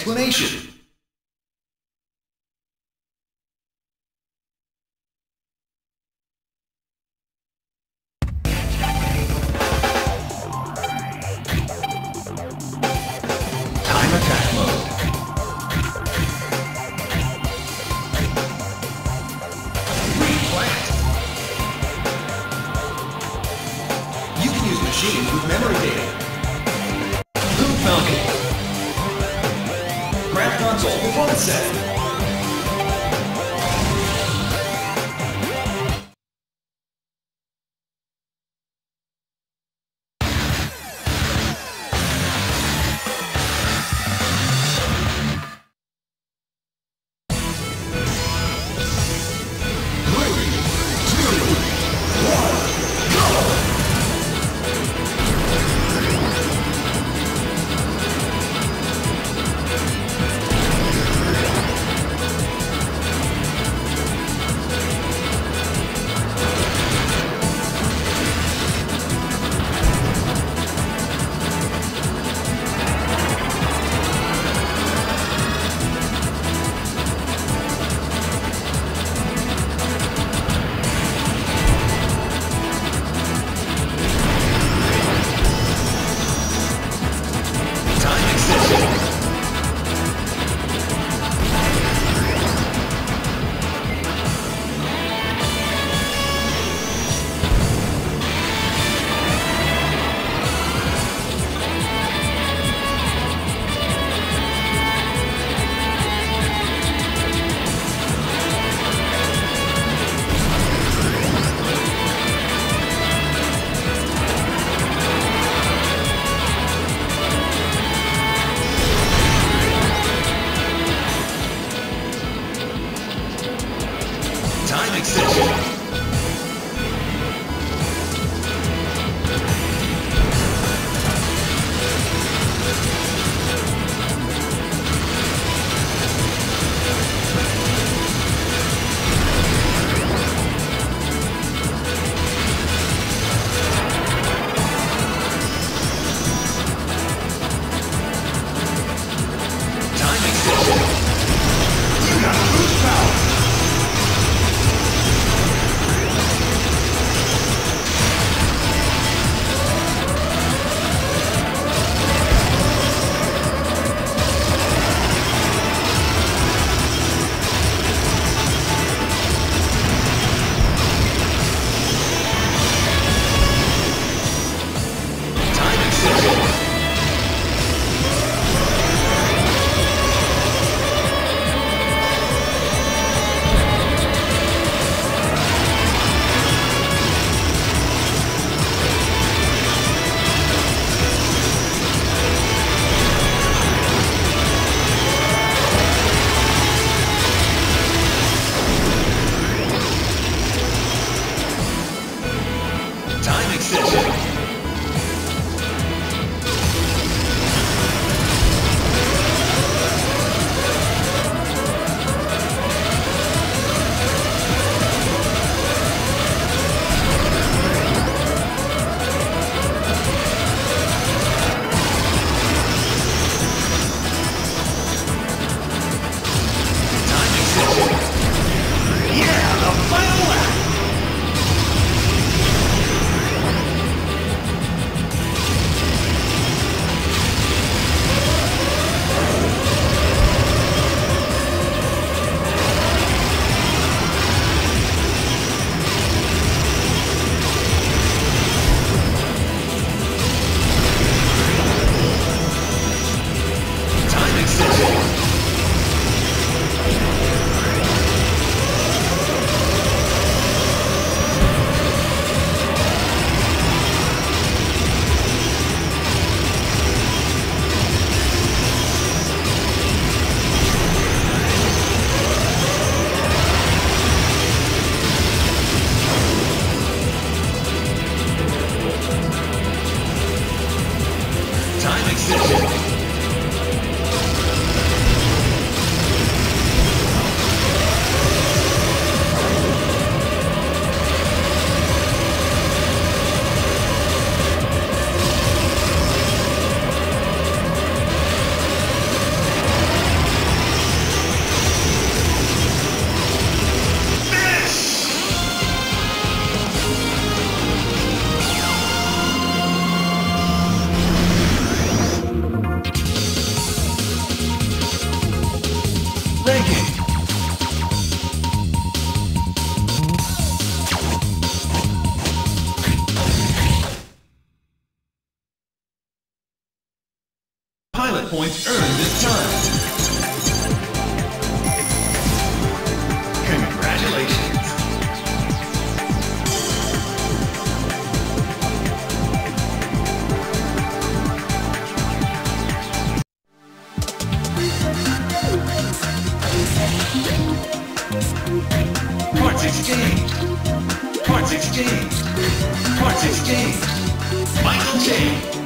explanation. Craft console performance set. Points earned this time. Congratulations. Cards exchange. Cards exchange. Cards exchange. Michael J.